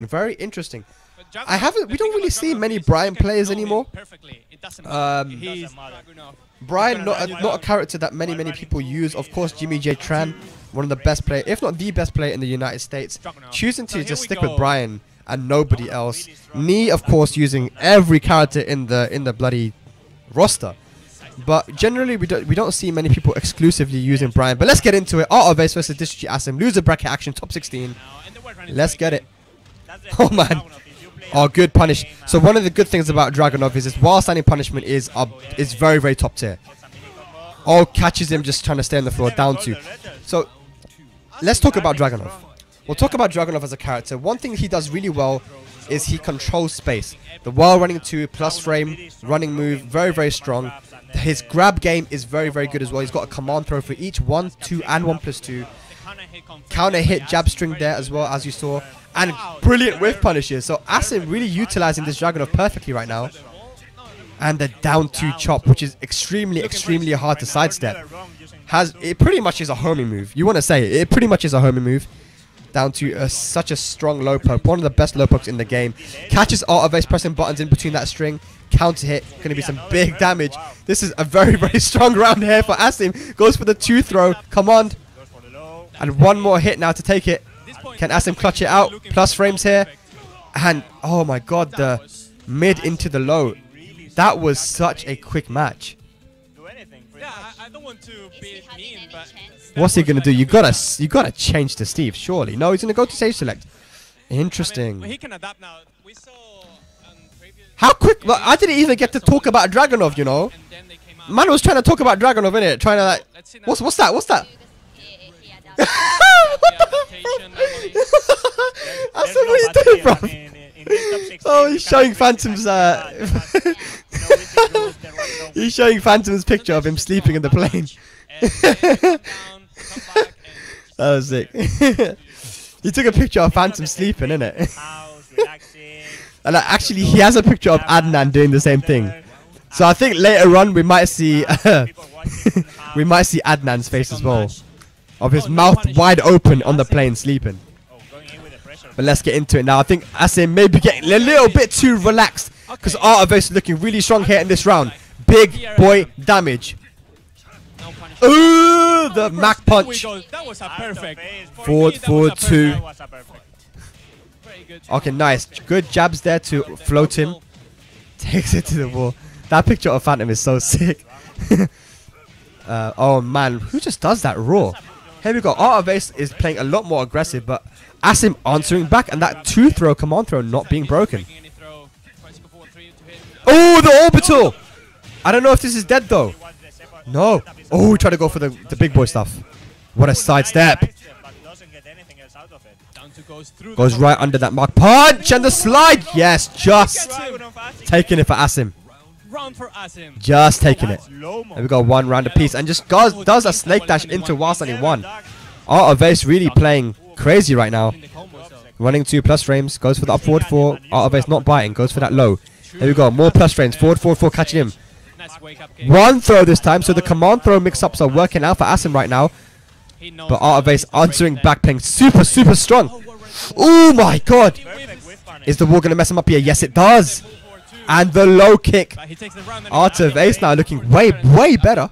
Very interesting. I haven't. We don't really see many Bryan players anymore. Um, Bryan, not a, not a character that many many people use. Of course, Jimmy J Tran, one of the best player, if not the best player in the United States, choosing to just stick with Bryan and nobody else. Knee, of course, using every character in the in the bloody roster. But generally, we don't we don't see many people exclusively using Bryan. But let's get into it. Artoface versus District Asim. Loser bracket action, top 16. Let's get it. Oh man. Oh, good punish. So one of the good things about Dragunov is, his while standing punishment is uh, is very very top tier. Oh, catches him just trying to stay on the floor, down two. So let's talk about Dragunov. We'll talk about Dragunov as a character. One thing he does really well is he controls space. The while running two plus frame running move, very very strong. His grab game is very very good as well. He's got a command throw for each one, two, and one plus two. Counter hit jab string there as well as you saw and brilliant whiff punishes. So Asim really utilizing this Dragunov perfectly right now. And the down two chop, which is extremely, extremely hard to sidestep. Has it pretty much is a homing move. You want to say it, pretty much is a homing move. Down to uh, such a strong low poke, one of the best low pokes in the game. Catches Art of pressing buttons in between that string. Counter hit, going to be some big damage. This is a very, very strong round here for Asim. Goes for the two throw. Come on. And one more hit now to take it. Can Asim clutch it out? Plus frames here. And, oh my god, the mid into the low. That was such a quick match. Yeah, I, I don't want to Is be he having mean, any but chance? What's he gonna do? You gotta, you gotta change to Steve, surely. No, he's gonna go to stage select. I mean, Interesting. he can adapt now. We saw um, How quick? Well, I didn't even get to talk about Dragunov, you know. and then they came out. Man was trying to talk about Dragunov, innit? Trying to like, Let's see now. what's what's that? What's that? He- he adapted. what The normally. Asim, what are you doing, bro? Oh, he's showing Phantom's. Uh, he's showing Phantom's picture of him sleeping in the plane. And then come down, come back, and That was sick. he took a picture of Phantom sleeping, innit? and uh, actually, he has a picture of Adnan doing the same thing. So I think later on we might see we might see Adnan's face as well, of his mouth wide open on the plane sleeping. But let's get into it now. I think Asim may be getting a little bit too relaxed because Artoface is looking really strong here in this round. Big boy damage. Ooh, the Mac punch. go. That was a perfect. Forward, forward two. Okay, nice. Good jabs there to float him. Takes it to the wall. That picture of Phantom is so sick. uh, oh man, who just does that raw? Here we go. Artoface is playing a lot more aggressive, but Asim answering back, and that two throw command throw not being broken. Oh, the orbital! I don't know if this is dead though. No. Oh, try to go for the, the big boy stuff. What a sidestep. Goes right under that mark. Punch and the slide. Yes, just taking it for Asim. Round for Asim. Just taking it. There we go, one round apiece. And just goes, does a snake dash into whilst only one. Artoface really playing crazy right now. In the combo, so Running two plus frames. Goes for the up forward four. Artoface not biting. Goes for that low. There we go, more plus frames. Forward forward four catching him. nice wake up game. One throw this time. So the command throw mix-ups are working out for Asim right now. But Artoface answering back playing super, super strong. Oh my god. Is the wall going to mess him up here? Yes, it does. And the low kick. But he takes the round and Artoface now looking way, way better.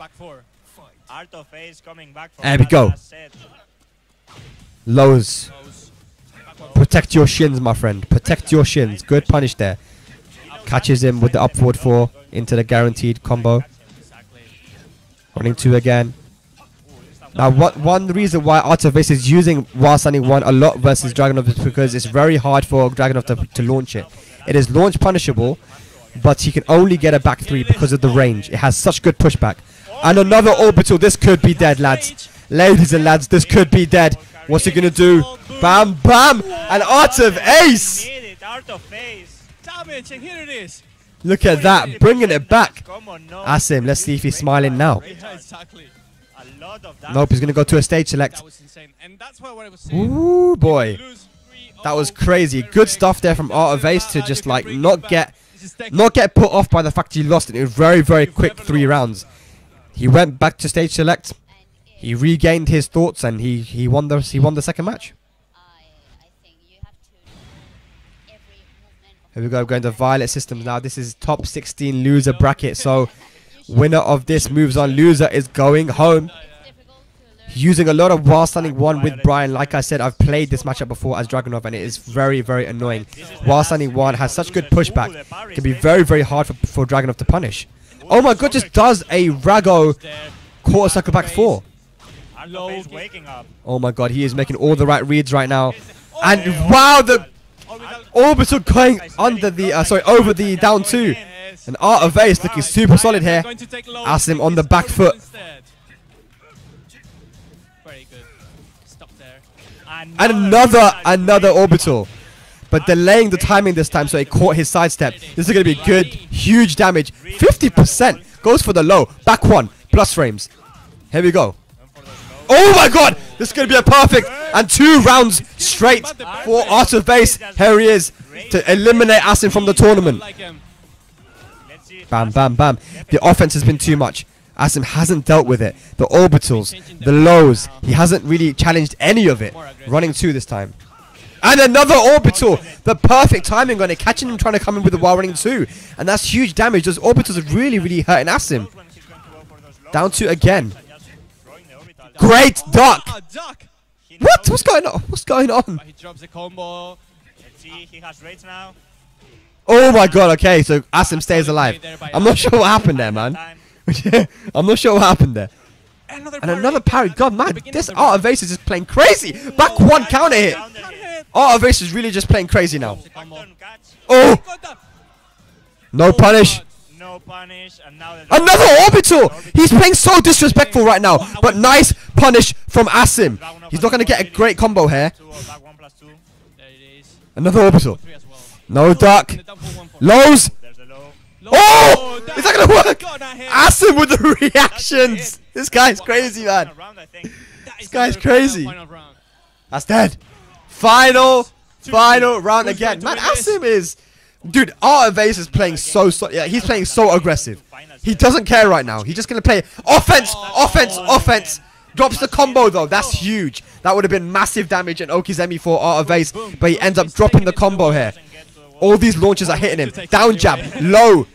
Artoface coming back from There we go. Lows. Protect your shins, my friend. Protect your shins. Good punish there. Catches him with the up forward four into the guaranteed combo. Running two again. Now, what one reason why Artoface is using while standing one a lot versus Dragunov is because it's very hard for Dragunov to, to launch it. It is launch punishable, but he can only get a back three because of the range. It has such good pushback. And another orbital. This could be dead, lads. Ladies and lads, this could be dead. What's he gonna do? Bam, bam! And Artoface! Damage, and here it is. Look at that, bringing it back. Asim, let's see if he's smiling now. Nope, he's gonna go to a stage select. Ooh, boy. That was crazy. Good stuff there from Artoface to just like not get not get put off by the fact he lost it. It was very very quick three rounds. He went back to stage select. He regained his thoughts and he he won the he won the second match. I, I think you have to Here we go. Going to Violet Systems now. This is top 16 loser bracket. So winner of this moves on. Loser is going home. Using a lot of while standing one with Bryan. Like I said, I've played this matchup before as Dragunov and it is very, very annoying. While standing one has such good pushback. It can be very, very hard for, for Dragunov to punish. Oh my god, just does a Rago quarter cycle back four. Artoface waking up. Oh my god, he is making all the right reads right now. And wow, the orbital going under the, uh, sorry, over the down two. And Artoface looking super solid here. Going to take low Asim on the back foot. Very good. Stop there. And another, another orbital. But delaying the timing this time so he caught his sidestep. This is going to be good. Huge damage. 50%. Goes for the low. Back one. Plus frames. Here we go. Oh my god! This is going to be a perfect. And two rounds straight for Artoface. Here he is. To eliminate Asim from the tournament. Bam, bam, bam. The offense has been too much. Asim hasn't dealt with it. The orbitals, the lows. He hasn't really challenged any of it. Running two this time. And another orbital. The perfect timing on it. Catching him trying to come in with the while running two. And that's huge damage. Those orbitals are really, really hurting Asim. when he's going to go for those lows. Down two again. And just throwing the orbital down. Great duck. What? What's going on? What's going on? He drops a combo. See, he has rage now. Oh my god, okay. So Asim stays alive. I'm not sure what happened there, man. Time. I'm not sure what happened there. Another And another parry. God, man, this of Art round. of Ace is just playing crazy. Back one counter hit. Counter hit. Artoface is really just playing crazy now. Oh! The combo. Oh, no punish. No punish. And now Another orbital. He's playing so disrespectful right now. But nice punish from Asim. He's not going to get a great combo here. Two oh, or back one plus two. There it is. Another orbital. Three as well. No duck. And the down for one for- Lows. There's the low. Low. Oh! Is that going to work? that with the reactions. This guy's crazy, man. Final round, I think. That is guy's crazy. That's dead. Final, final round again. Man? Asim is, dude. Artoface is playing so, so yeah. He's playing so aggressive. He doesn't care right now. He's just gonna play offense, offense, offense. Drops the combo though. That's huge. That would have been massive damage in okizeme for Artoface, but he ends up dropping the combo here. Doesn't get to the wall. All these launches are hitting him. Down jab, low,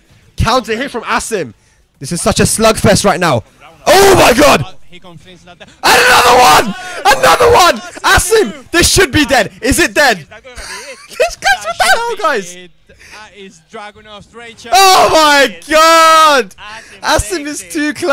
counter hit from Asim. This is such a slugfest right now. Oh my god! He confirms that. And another one! Another one! Asim! This should be dead. Is it dead? Is that gonna be it? This guy's what the hell, guys? It- That is Dragunov's straight shot. Oh my god! Asim is too close.